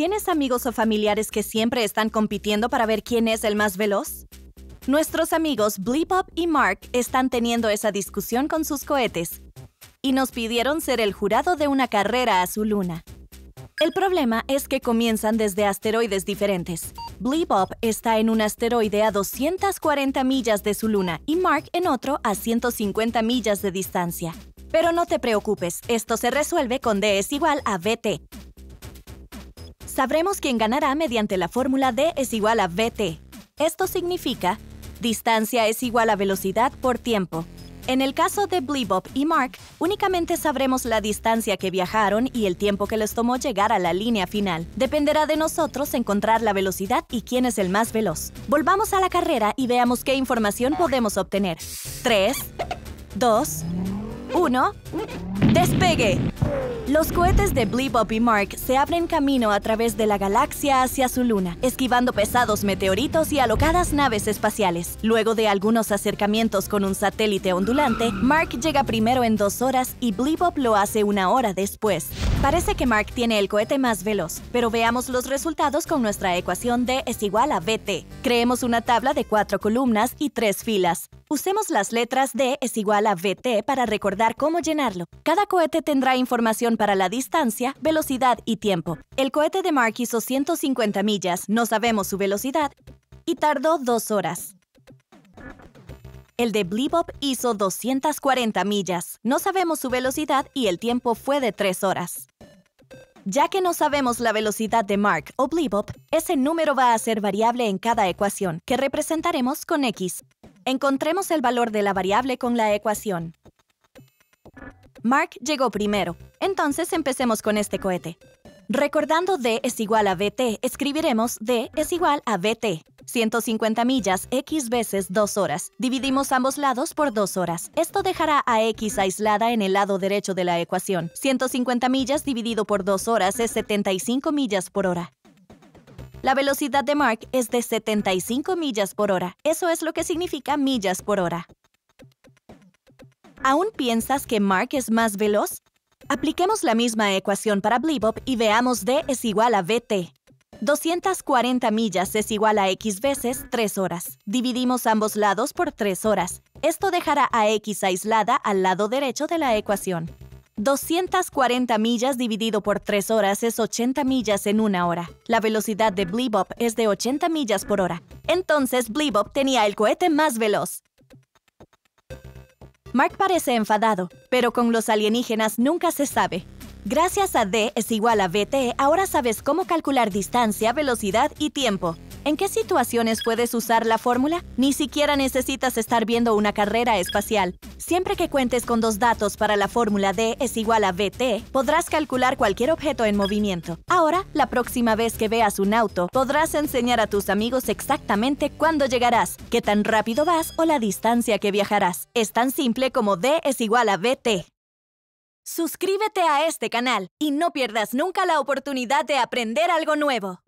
¿Tienes amigos o familiares que siempre están compitiendo para ver quién es el más veloz? Nuestros amigos Bleepop y Mark están teniendo esa discusión con sus cohetes y nos pidieron ser el jurado de una carrera a su luna. El problema es que comienzan desde asteroides diferentes. Bleepop está en un asteroide a 240 millas de su luna y Mark en otro a 150 millas de distancia. Pero no te preocupes, esto se resuelve con D es igual a VT, Sabremos quién ganará mediante la fórmula D es igual a VT. Esto significa distancia es igual a velocidad por tiempo. En el caso de Bleebop y Mark, únicamente sabremos la distancia que viajaron y el tiempo que les tomó llegar a la línea final. Dependerá de nosotros encontrar la velocidad y quién es el más veloz. Volvamos a la carrera y veamos qué información podemos obtener. 3, 2, 1. ¡Despegue! Los cohetes de Bleebop y Mark se abren camino a través de la galaxia hacia su luna, esquivando pesados meteoritos y alocadas naves espaciales. Luego de algunos acercamientos con un satélite ondulante, Mark llega primero en dos horas y Bleebop lo hace una hora después. Parece que Mark tiene el cohete más veloz, pero veamos los resultados con nuestra ecuación D es igual a VT. Creemos una tabla de cuatro columnas y tres filas. Usemos las letras D es igual a VT para recordar cómo llenarlo. Cada cohete tendrá información para la distancia, velocidad y tiempo. El cohete de Mark hizo 150 millas, no sabemos su velocidad, y tardó dos horas. El de Bleebop hizo 240 millas, no sabemos su velocidad y el tiempo fue de tres horas. Ya que no sabemos la velocidad de Mark o Bleebop, ese número va a ser variable en cada ecuación, que representaremos con X. Encontremos el valor de la variable con la ecuación. Mark llegó primero, entonces empecemos con este cohete. Recordando D es igual a VT, escribiremos D es igual a VT. 150 millas, X veces 2 horas. Dividimos ambos lados por 2 horas. Esto dejará a X aislada en el lado derecho de la ecuación. 150 millas dividido por 2 horas es 75 millas por hora. La velocidad de Mark es de 75 millas por hora. Eso es lo que significa millas por hora. ¿Aún piensas que Mark es más veloz? Apliquemos la misma ecuación para Bleebop y veamos D es igual a VT. 240 millas es igual a X veces 3 horas. Dividimos ambos lados por 3 horas. Esto dejará a X aislada al lado derecho de la ecuación. 240 millas dividido por 3 horas es 80 millas en una hora. La velocidad de Bleebop es de 80 millas por hora. Entonces Bleebop tenía el cohete más veloz. Mark parece enfadado, pero con los alienígenas nunca se sabe. Gracias a D es igual a VT, ahora sabes cómo calcular distancia, velocidad y tiempo. ¿En qué situaciones puedes usar la fórmula? Ni siquiera necesitas estar viendo una carrera espacial. Siempre que cuentes con dos datos para la fórmula D es igual a VT, podrás calcular cualquier objeto en movimiento. Ahora, la próxima vez que veas un auto, podrás enseñar a tus amigos exactamente cuándo llegarás, qué tan rápido vas o la distancia que viajarás. Es tan simple como D es igual a VT. Suscríbete a este canal y no pierdas nunca la oportunidad de aprender algo nuevo.